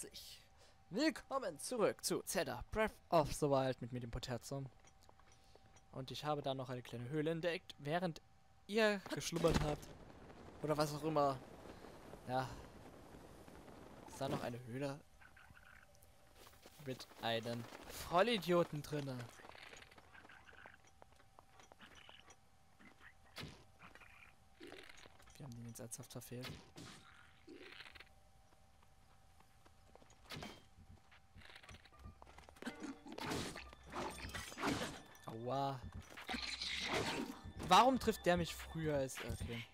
herzlich willkommen zurück zu Zelda Breath of the Wild mit mir, dem Poterzo. Und ich habe da noch eine kleine Höhle entdeckt, während ihr geschlummert habt. Oder was auch immer. Ja. Ist da noch eine Höhle? Mit einem Vollidioten drinne. Wir haben den jetzt ernsthaft verfehlt. Aua. Warum trifft der mich früher als... Okay.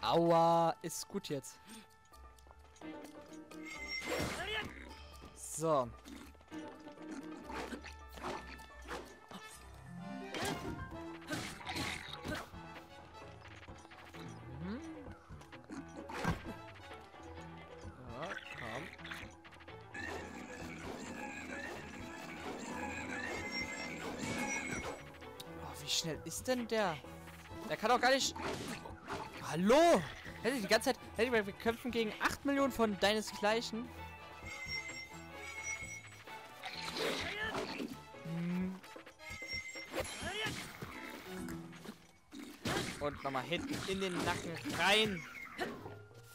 Aua, ist gut jetzt. So. Schnell ist denn der? Der kann doch gar nicht... Hallo? Hätte die ganze Zeit... Hätte wir kämpfen gegen 8 Millionen von deinesgleichen. Hm. Und nochmal hinten in den Nacken rein.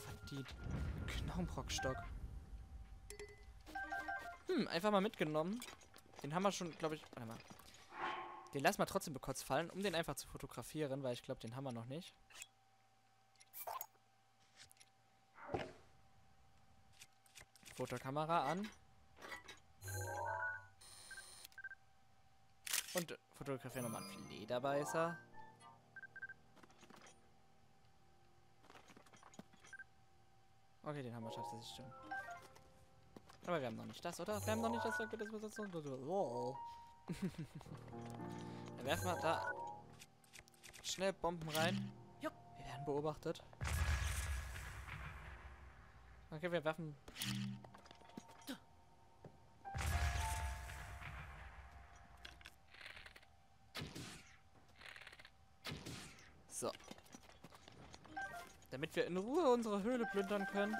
Verdient. Knochenbrockstock. Hm, einfach mal mitgenommen. Den haben wir schon, glaube ich... Warte mal. Den lassen wir trotzdem kurz fallen, um den einfach zu fotografieren, weil ich glaube, den haben wir noch nicht. Fotokamera an. Und fotografieren nochmal einen Flederbeißer. Okay, den haben wir tatsächlich schon. Aber wir haben noch nicht das, oder? Wir haben noch nicht das. Okay, das wird jetzt noch... Wow. Dann werfen wir da schnell Bomben rein. Wir werden beobachtet. Okay, wir werfen... So. Damit wir in Ruhe unsere Höhle plündern können.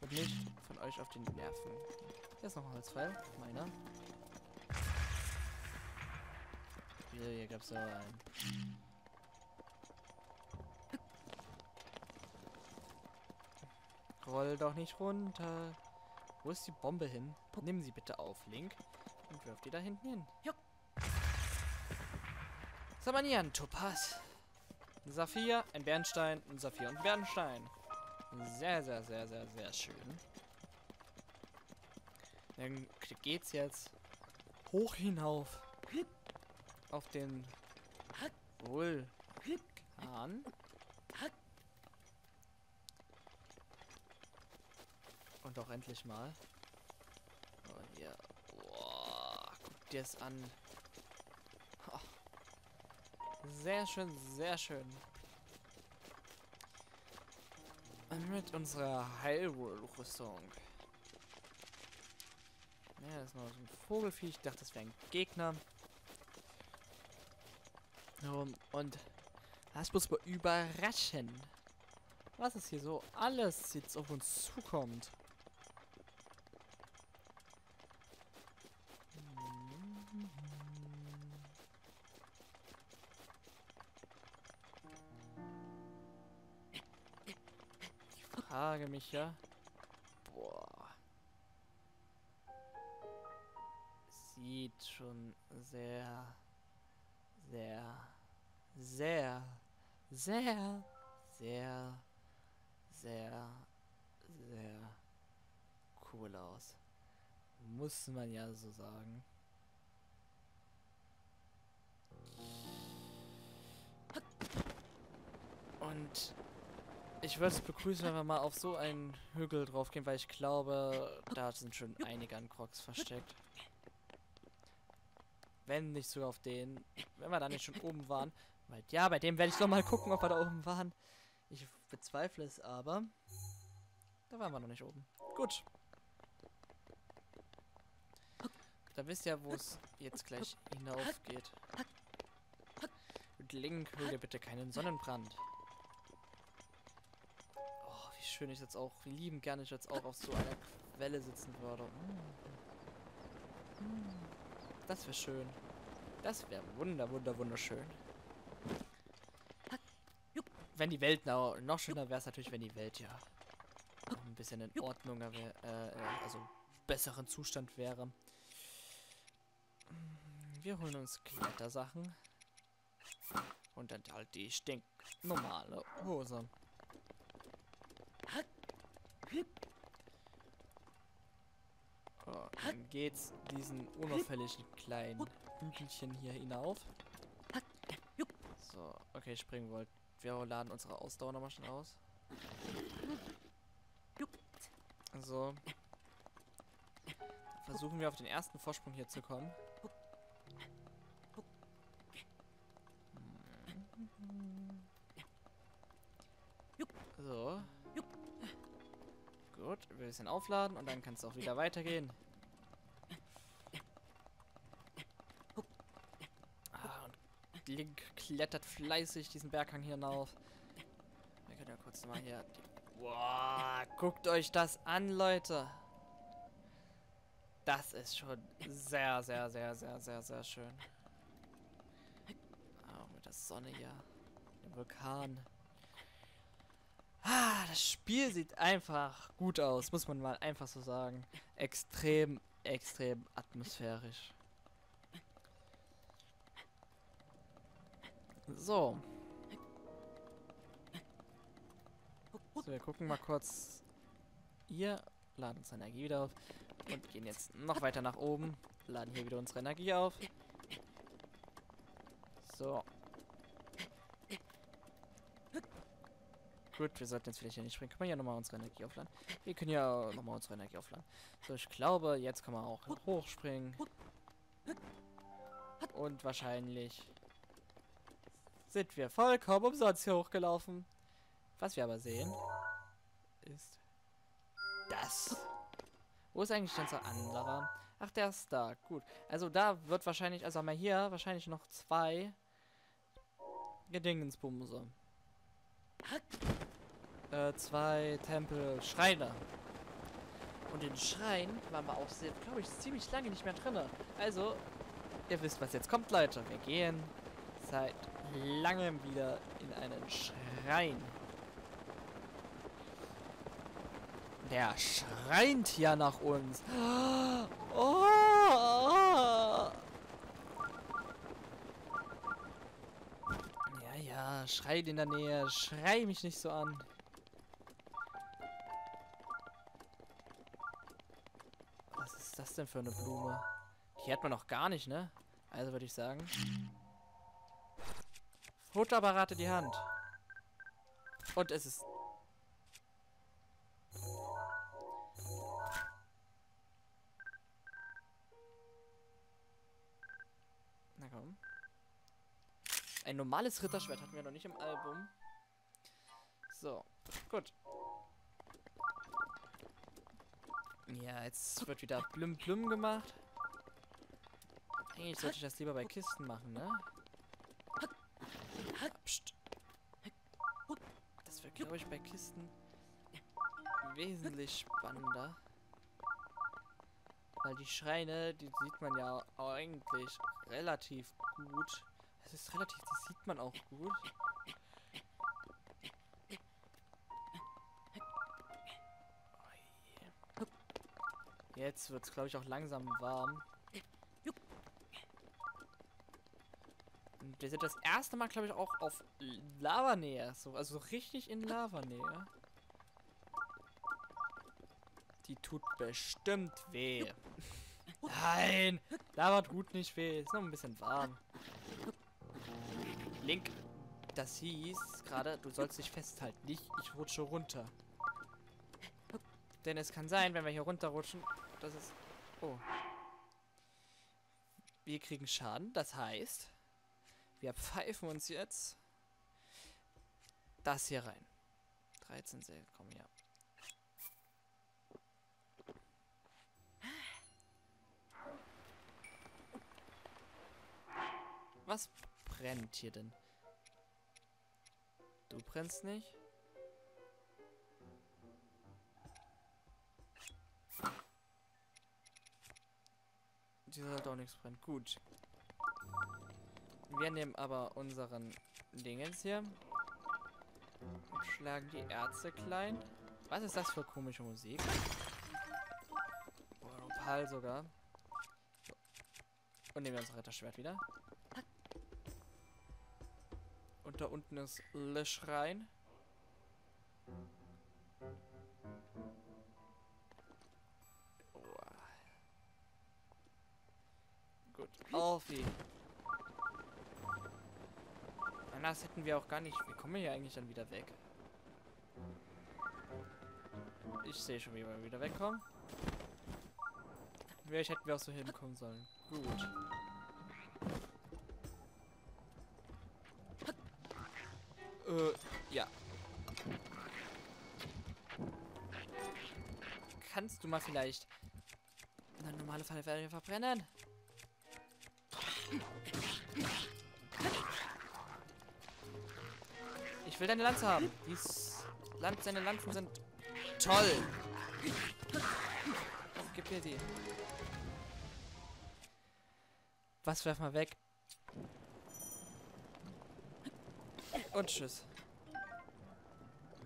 Und nicht von euch auf den Nerven. Hier ist noch ein Holzpfeil. Meiner. Hier, hier gab es so einen. Roll doch nicht runter. Wo ist die Bombe hin? Nimm sie bitte auf, Link. Und wirf die da hinten hin. Juck. Samanian, Topaz. Ein Saphir, ein Bernstein, ein Saphir und ein Bernstein. Sehr, sehr, sehr, sehr, sehr schön. Dann geht's jetzt hoch hinauf auf den Vulkan. Und auch endlich mal. Oh, hier. Boah, guck dir es an. Oh. Sehr schön, sehr schön. Mit unserer Heilrüstung. Ja, das ist noch so ein Vogelfiech. Ich dachte, das wäre ein Gegner. Um, und das muss mal überraschen. Was ist hier so alles jetzt auf uns zukommt. Ich frage mich ja. Boah. Sieht schon sehr, sehr, sehr, sehr, sehr, sehr, sehr cool aus. Muss man ja so sagen. Und ich würde es begrüßen, wenn wir mal auf so einen Hügel drauf gehen, weil ich glaube, da sind schon einige an Crocs versteckt. Wenn nicht sogar auf den. Wenn wir da nicht schon oben waren. Weil, ja, bei dem werde ich noch mal gucken, ob wir da oben waren. Ich bezweifle es aber. Da waren wir noch nicht oben. Gut. Da wisst ihr, wo es jetzt gleich hinauf geht. Und Link, hol dir bitte keinen Sonnenbrand. schön ich jetzt auch, lieben gerne ich jetzt auch auf so einer Quelle sitzen würde. Das wäre schön. Das wäre wunder, wunder, wunderschön. Wenn die Welt noch, noch schöner wäre es natürlich, wenn die Welt ja ein bisschen in Ordnung, wär, äh, äh, also besseren Zustand wäre. Wir holen uns Klettersachen. Und dann halt die stinknormale Hose. Oh, dann geht's diesen unauffälligen kleinen Hügelchen hier hinauf. So, okay, springen wollt. Wir laden unsere Ausdauer nochmal schnell aus. So. Versuchen wir auf den ersten Vorsprung hier zu kommen. So. Gut, ein bisschen aufladen und dann kann es auch wieder weitergehen. Ah, und Link klettert fleißig diesen Berghang hier hinauf. Wir können ja kurz mal hier... Boah, guckt euch das an, Leute. Das ist schon sehr, sehr, sehr, sehr, sehr, sehr schön. Auch mit der Sonne hier. Dem Vulkan. Ah, das Spiel sieht einfach gut aus, muss man mal einfach so sagen. Extrem, extrem atmosphärisch. So. So, wir gucken mal kurz. Hier, laden unsere Energie wieder auf. Und gehen jetzt noch weiter nach oben. Laden hier wieder unsere Energie auf. So. Gut, wir sollten jetzt vielleicht hier nicht springen. Können wir ja nochmal unsere Energie aufladen? Wir können ja nochmal unsere Energie aufladen. So, ich glaube, jetzt können wir auch hochspringen. Und wahrscheinlich sind wir vollkommen umsonst hier hochgelaufen. Was wir aber sehen, ist das. Wo ist eigentlich unser anderer? Ach, der ist da. Gut. Also da wird wahrscheinlich, also haben wir hier wahrscheinlich noch zwei Gedingensbumse äh, zwei Tempel Schreine. Und den Schrein waren wir auch, glaube ich, ziemlich lange nicht mehr drin. Also, ihr wisst, was jetzt kommt, Leute. Wir gehen seit langem wieder in einen Schrein. Der schreint hier nach uns. Oh, oh. Ja, ja, schreit in der Nähe. Schrei mich nicht so an. ist das denn für eine Blume? Die hat man noch gar nicht, ne? Also würde ich sagen. Futterapparate die Hand. Und es ist... Na komm. Ein normales Ritterschwert hatten wir noch nicht im Album. So, gut. Ja, jetzt wird wieder blüm blüm gemacht. Eigentlich sollte ich das lieber bei Kisten machen, ne? Psst. Das wird, glaube ich, bei Kisten wesentlich spannender. Weil die Schreine, die sieht man ja eigentlich relativ gut. Es ist relativ, die sieht man auch gut. Jetzt wird es, glaube ich, auch langsam warm. Wir sind das erste Mal, glaube ich, auch auf Lavanähe. So, also richtig in Lavanähe. Die tut bestimmt weh. Nein! Lava tut nicht weh. Ist noch ein bisschen warm. Link, das hieß gerade, du sollst dich festhalten. Nicht, ich rutsche runter. Denn es kann sein, wenn wir hier runterrutschen, das ist... Oh. Wir kriegen Schaden. Das heißt, wir pfeifen uns jetzt das hier rein. 13 Sale, komm ja. Was brennt hier denn? Du brennst nicht? Dieser sollte auch nichts brennen. Gut. Wir nehmen aber unseren Dingens hier. Und schlagen die Ärzte klein. Was ist das für komische Musik? Oh, Opal sogar. So. Und nehmen wir unser Retterschwert wieder. Und da unten ist Le Schrein. Gut, auf ihn. Das hätten wir auch gar nicht. Wie kommen wir hier eigentlich dann wieder weg? Ich sehe schon, wie wir wieder wegkommen. Vielleicht hätten wir auch so hinkommen sollen. Gut. Äh, ja. Kannst du mal vielleicht eine normale Feuerwehr verbrennen? Ich will deine Lanze haben. Dies Land, seine Lanzen sind toll. Gib mir die. Was werf mal weg? Und tschüss.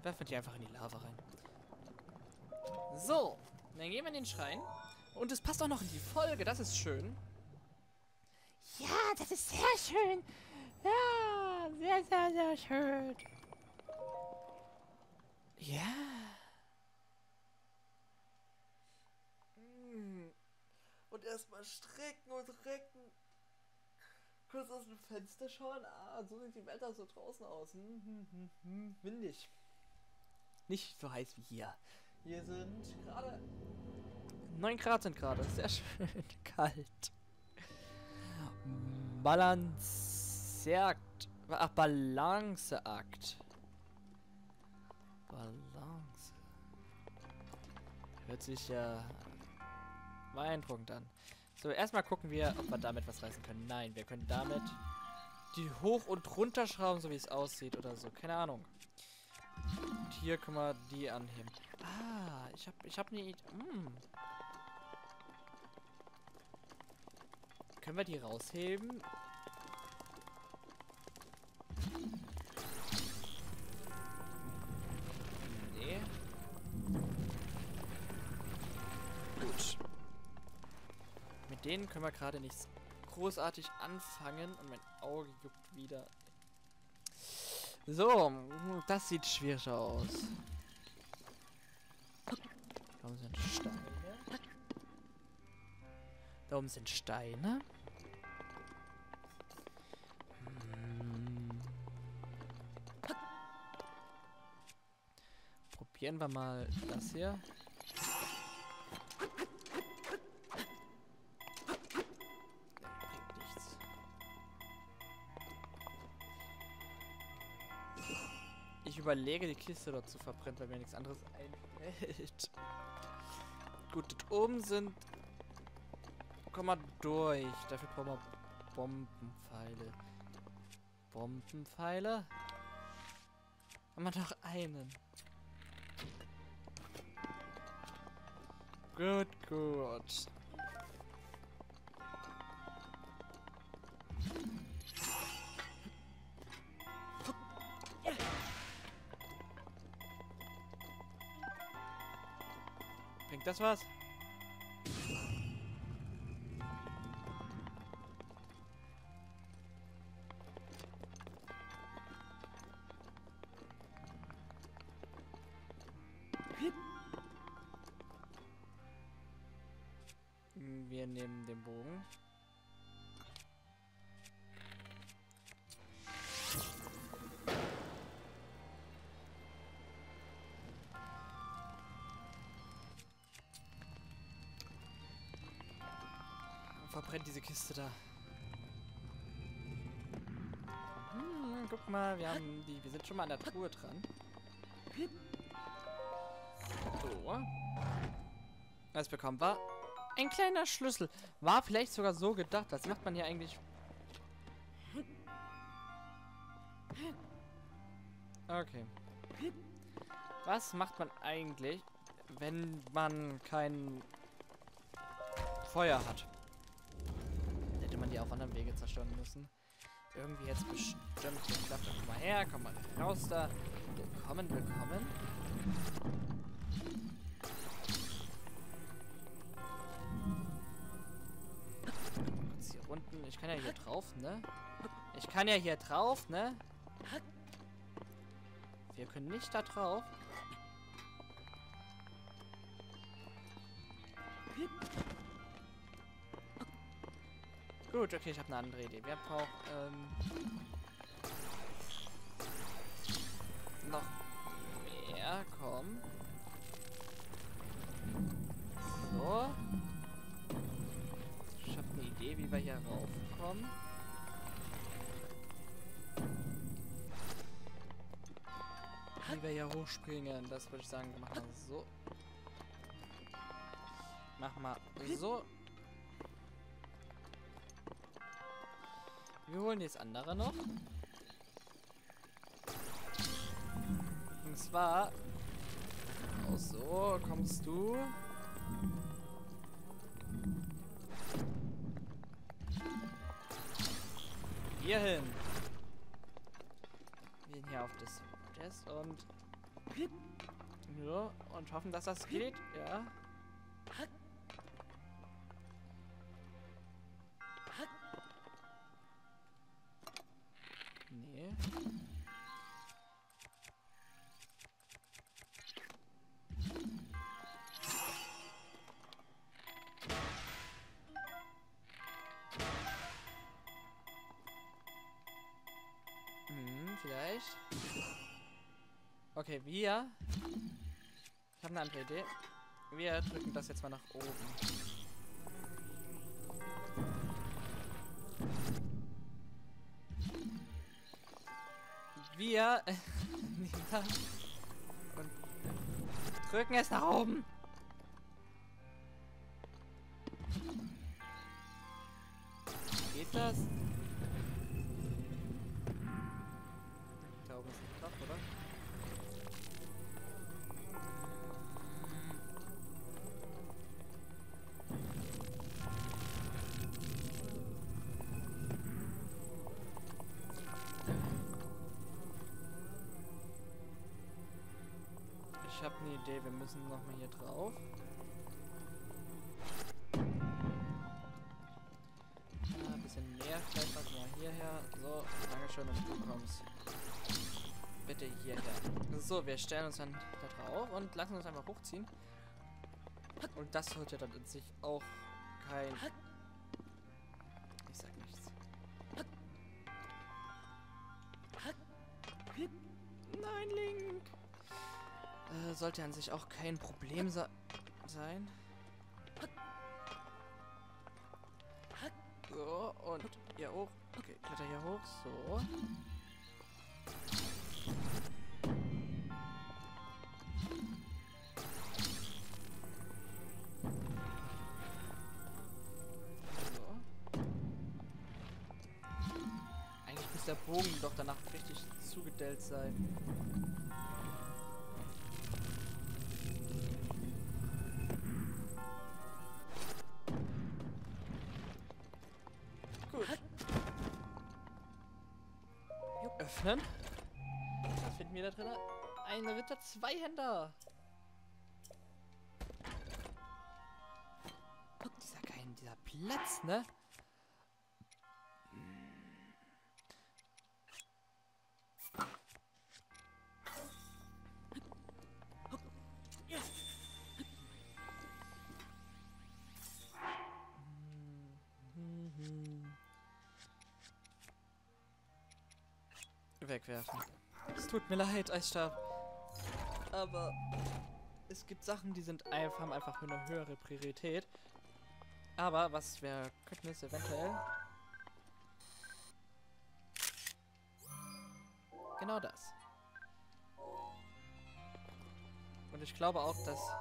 Werfen die einfach in die Lava rein. So, dann gehen wir in den Schrein. Und es passt auch noch in die Folge, das ist schön. Ja, das ist sehr schön. Ja, sehr, sehr, sehr schön. Ja. Und erstmal strecken und recken. Kurz aus dem Fenster schauen. Ah, so sieht die Welt da so draußen aus. Hm, hm, hm, hm. Windig. Nicht so heiß wie hier. Hier sind gerade 9 Grad sind gerade. Sehr schön kalt. Balanceakt. Ach, Balanceakt. Balance. Hört sich ja beeindruckend an. So, erstmal gucken wir, ob wir damit was reißen können. Nein, wir können damit die hoch und runter schrauben, so wie es aussieht oder so. Keine Ahnung. Und hier können wir die anheben. Ah, ich habe ich hab eine Idee. Hm. Können wir die rausheben? Gut. Mit denen können wir gerade nichts großartig anfangen und mein Auge juckt wieder. So, das sieht schwierig aus. Da oben sind Steine. Da oben sind Steine. Probieren wir mal das hier. Bringt nichts. Ich überlege, die Kiste dort zu verbrennen, weil mir nichts anderes einfällt. Gut, dort oben sind... Komm mal durch. Dafür brauchen wir Bombenpfeile. Bombenpfeile? Haben wir noch einen. Gut, gut. Bringt das was? Verbrennt diese Kiste da. Hm, guck mal, wir haben die. Wir sind schon mal an der Truhe dran. So. Was bekommen wir? Ein kleiner Schlüssel. War vielleicht sogar so gedacht. Was macht man hier eigentlich? Okay. Was macht man eigentlich, wenn man kein Feuer hat? Auf anderen Wege zerstören müssen. Irgendwie jetzt bestimmt geklappt. Komm mal her, komm mal raus da. Willkommen, willkommen. Kurz hier unten. Ich kann ja hier drauf, ne? Ich kann ja hier drauf, ne? Wir können nicht da drauf. Gut, okay, ich habe eine andere Idee. Wer braucht ähm, noch mehr? Komm. So. Ich habe eine Idee, wie wir hier raufkommen. Wie wir hier hochspringen. Das würde ich sagen, machen wir so. Mach mal so. Wir holen jetzt andere noch. Und zwar... Oh, so kommst du. Hier hin. Wir gehen hier auf das Test und... Ja, und hoffen, dass das geht. Ja. Okay, wir. Ich habe eine andere Idee. Wir drücken das jetzt mal nach oben. Wir nehmen das und drücken es nach oben. Geht das? Ich habe eine Idee, wir müssen noch mal hier drauf. Ja, ein bisschen mehr, vielleicht mal hierher. So, Dankeschön und du kommst. Bitte hierher. So, wir stellen uns dann da drauf und lassen uns einfach hochziehen. Und das sollte dann in sich auch kein... sollte an sich auch kein Problem se sein. So, und hier hoch. Okay, kletter hier hoch. So. So. Eigentlich muss der Bogen doch danach richtig zugedellt sein. Drin? Ein Ritter Zweihänder. Dieser kein, dieser Platz, ne? Wegwerfen. Es tut mir leid, Eisstab. Aber es gibt Sachen, die sind einfach, haben einfach eine höhere Priorität. Aber was wir könnten jetzt eventuell... Genau das. Und ich glaube auch, dass...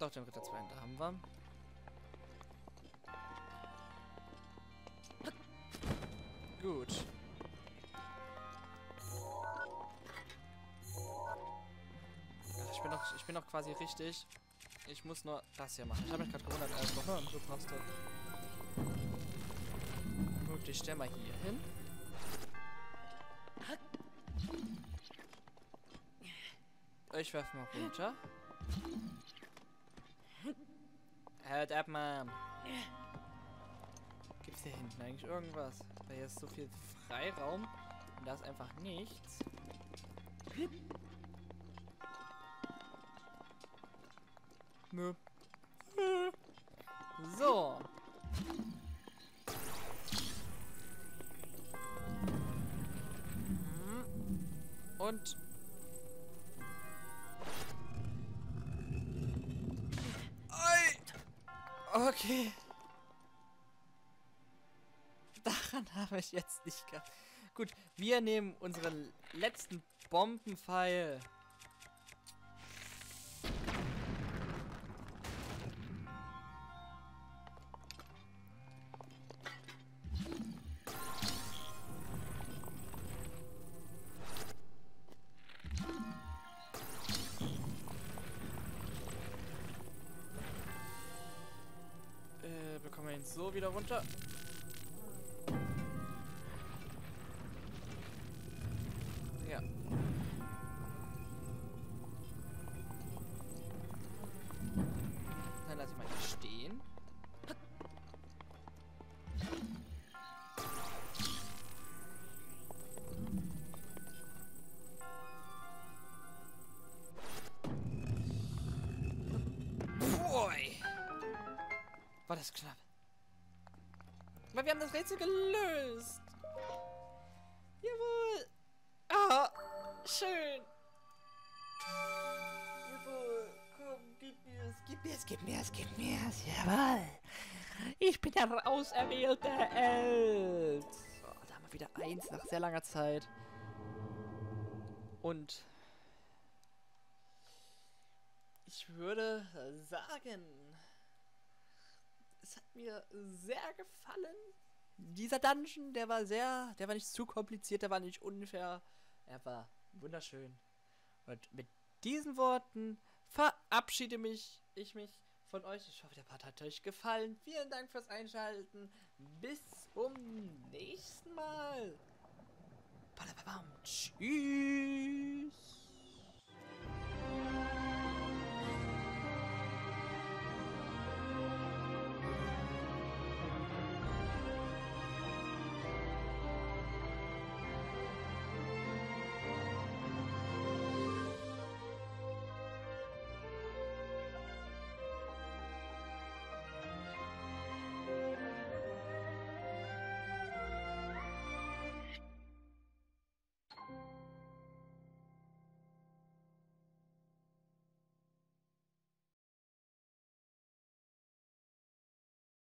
Doch, den Ritter 2 da haben wir. Gut. Ach, ich bin noch, ich noch quasi richtig. Ich muss nur das hier machen. Ich habe mich gerade gewundert, äh, warum du brauchst du. Und ich stelle mal hier hin. Ich werfe mal runter. Halt ab, Mann. Gibt es hier hinten eigentlich irgendwas? Weil hier ist so viel Freiraum und da ist einfach nichts. Nö. So. Und Ei. Okay. Daran habe ich jetzt nicht gehabt. Gut, wir nehmen unseren letzten Bombenpfeil. So wieder runter. Haben das Rätsel gelöst. Jawohl. Ah, schön. Jawohl. Komm, gib mir es, gib mir es, gib mir es, gib mir es. Jawohl. Ich bin der auserwählte Elf. Oh, da haben wir wieder eins nach sehr langer Zeit. Und ich würde sagen, es hat mir sehr gefallen. Dieser Dungeon, der war sehr, der war nicht zu kompliziert, der war nicht unfair. Er war wunderschön. Und mit diesen Worten verabschiede mich ich mich von euch. Ich hoffe, der Part hat euch gefallen. Vielen Dank fürs Einschalten. Bis zum nächsten Mal. Tschüss.